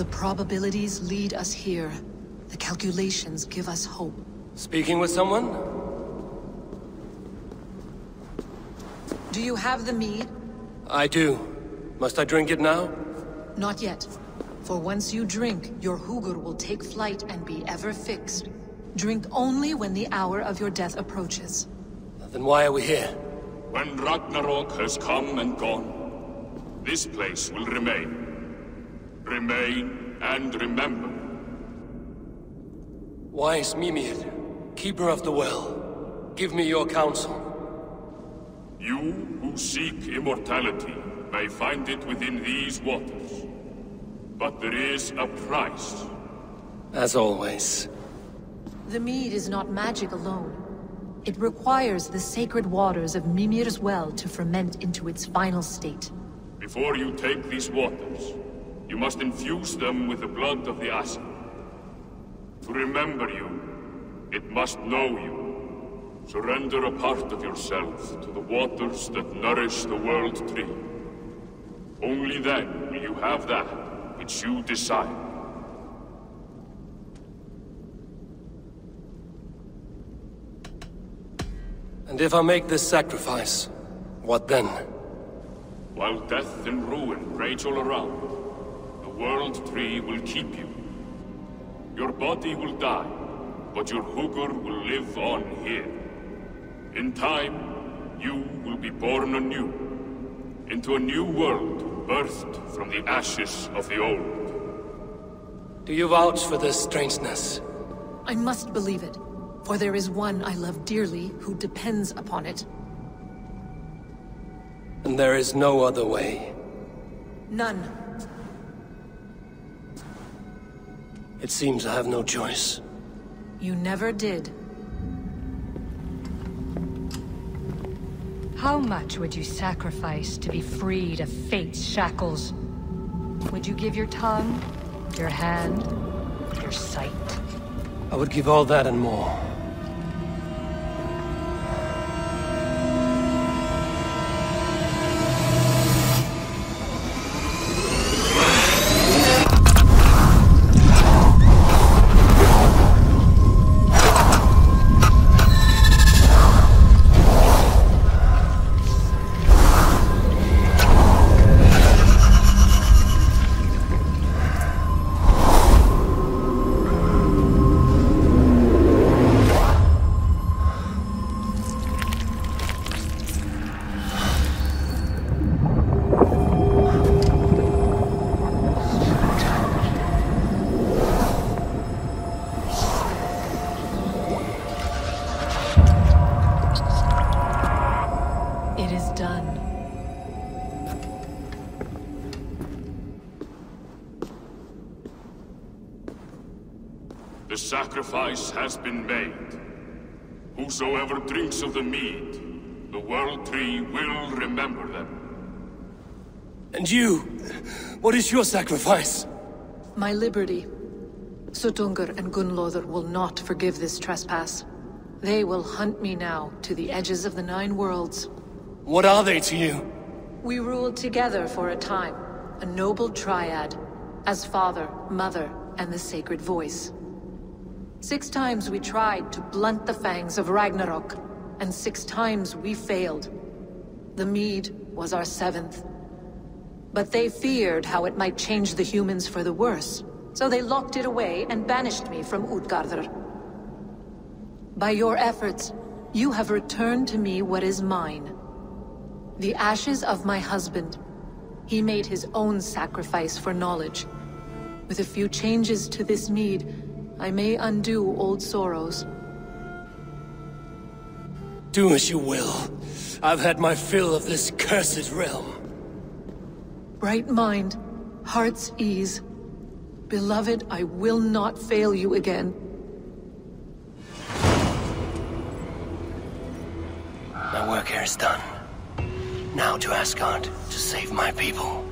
The probabilities lead us here. The calculations give us hope. Speaking with someone? Do you have the mead? I do. Must I drink it now? Not yet. For once you drink, your Hugur will take flight and be ever fixed. Drink only when the hour of your death approaches. Then why are we here? When Ragnarok has come and gone, this place will remain. Remain and remember. Wise Mimir, keeper of the well, give me your counsel. You who seek immortality may find it within these waters. But there is a price. As always. The mead is not magic alone. It requires the sacred waters of Mimir's well to ferment into its final state. Before you take these waters, you must infuse them with the blood of the Aesir. To remember you, it must know you. Surrender a part of yourself to the waters that nourish the World Tree. Only then will you have that which you desire. And if I make this sacrifice, what then? While death and ruin rage all around, World Tree will keep you. Your body will die, but your Hugur will live on here. In time, you will be born anew, into a new world birthed from the ashes of the old. Do you vouch for this strangeness? I must believe it, for there is one I love dearly who depends upon it. And there is no other way. None. It seems I have no choice. You never did. How much would you sacrifice to be freed of fate's shackles? Would you give your tongue, your hand, your sight? I would give all that and more. It is done. The sacrifice has been made. Whosoever drinks of the mead, the World Tree will remember them. And you? What is your sacrifice? My liberty. Suttungr and Gunnlodr will not forgive this trespass. They will hunt me now to the edges of the Nine Worlds. What are they to you? We ruled together for a time, a noble triad, as father, mother, and the sacred voice. Six times we tried to blunt the fangs of Ragnarok, and six times we failed. The mead was our seventh. But they feared how it might change the humans for the worse, so they locked it away and banished me from Utgardr. By your efforts, you have returned to me what is mine. The ashes of my husband. He made his own sacrifice for knowledge. With a few changes to this mead, I may undo old sorrows. Do as you will. I've had my fill of this cursed realm. Bright mind, heart's ease. Beloved, I will not fail you again. My work here is done. Now to Asgard to save my people.